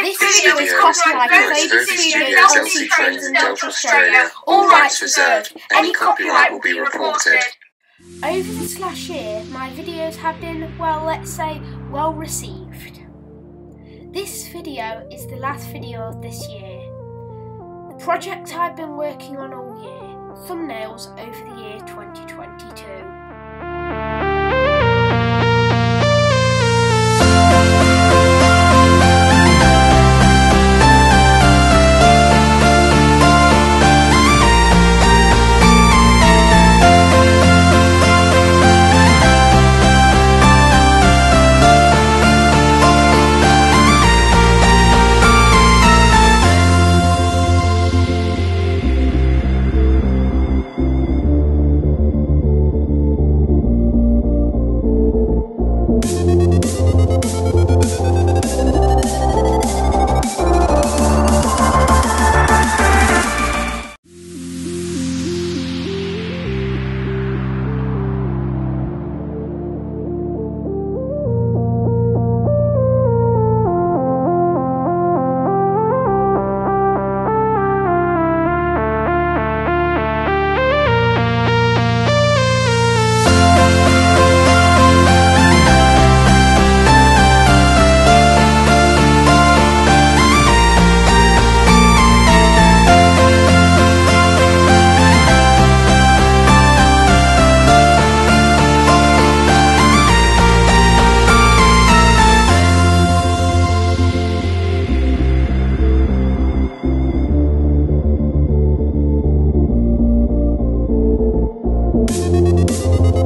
This video is copyrighted Lady Studios, LC Trains and Delta Australia. All rights reserved. Any copyright will be reported. Over this last year, my videos have been, well, let's say, well received. This video is the last video of this year. The project I've been working on all year, thumbnails over the year 2022.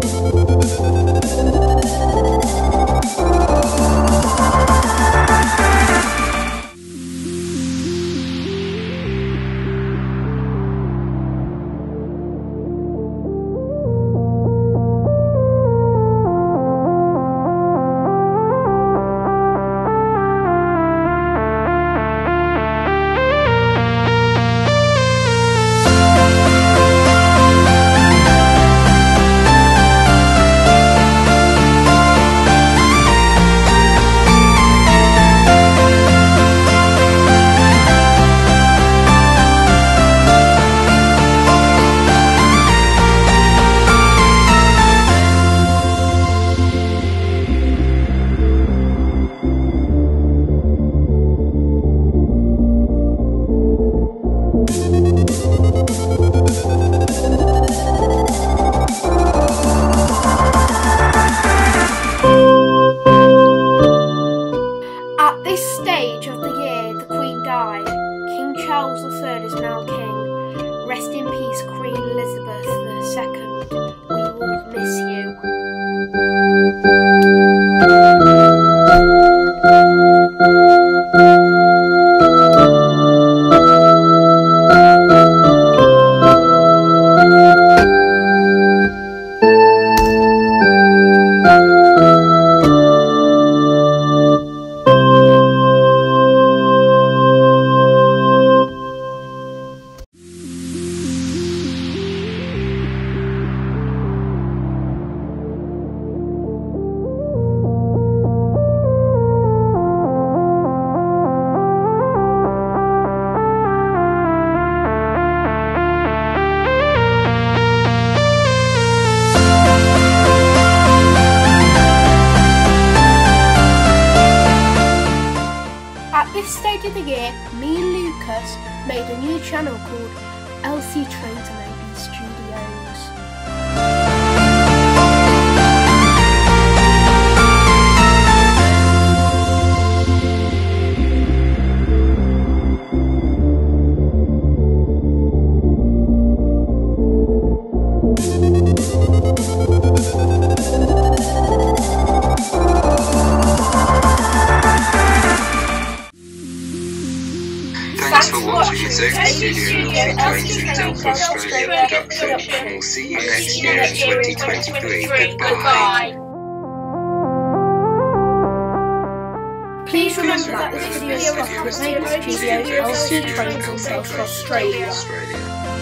フフフフ。Rest in This stage of the year, me and Lucas made a new channel called LC Trains this OB Studio LC Trains and Delta Australia. And we'll see you next year in 2023. Goodbye. Please remember that this video was made by Studios LC Trains and Delta Australia. Australia.